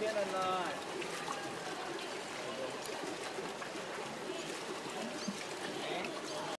けらない。